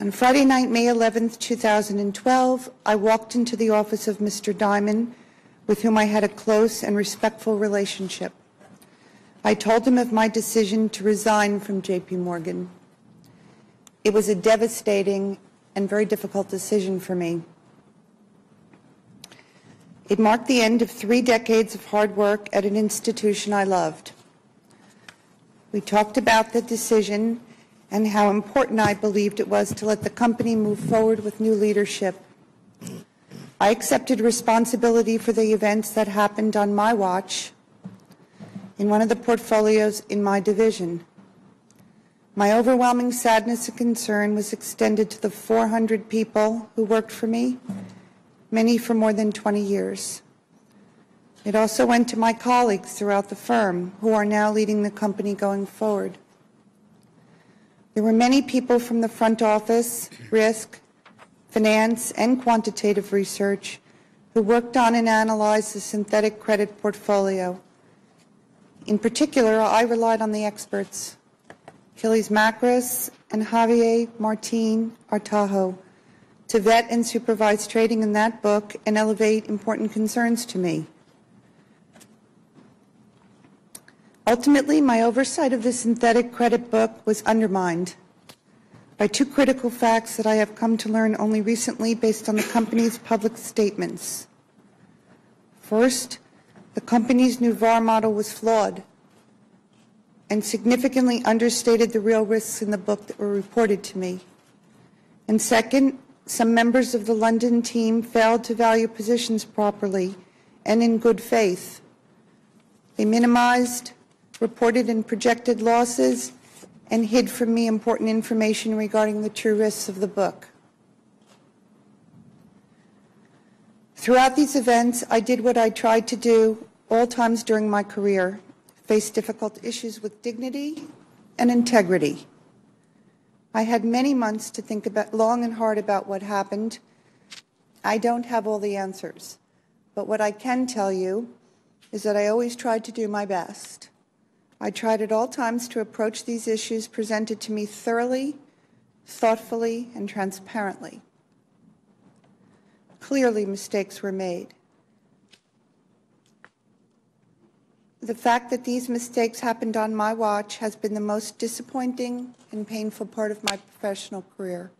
On Friday night, May 11, 2012, I walked into the office of Mr. Dimon, with whom I had a close and respectful relationship. I told him of my decision to resign from J.P. Morgan. It was a devastating and very difficult decision for me. It marked the end of three decades of hard work at an institution I loved. We talked about the decision and how important I believed it was to let the company move forward with new leadership. I accepted responsibility for the events that happened on my watch in one of the portfolios in my division. My overwhelming sadness and concern was extended to the 400 people who worked for me, many for more than 20 years. It also went to my colleagues throughout the firm who are now leading the company going forward. There were many people from the front office, risk, finance, and quantitative research who worked on and analyzed the synthetic credit portfolio. In particular, I relied on the experts, Achilles Macris and Javier Martin Artajo, to vet and supervise trading in that book and elevate important concerns to me. Ultimately, my oversight of the synthetic credit book was undermined by two critical facts that I have come to learn only recently based on the company's public statements. First, the company's new VAR model was flawed and significantly understated the real risks in the book that were reported to me. And second, some members of the London team failed to value positions properly and in good faith. They minimized reported and projected losses, and hid from me important information regarding the true risks of the book. Throughout these events, I did what I tried to do all times during my career face difficult issues with dignity and integrity. I had many months to think about, long and hard about what happened. I don't have all the answers, but what I can tell you is that I always tried to do my best. I tried at all times to approach these issues presented to me thoroughly, thoughtfully, and transparently. Clearly, mistakes were made. The fact that these mistakes happened on my watch has been the most disappointing and painful part of my professional career.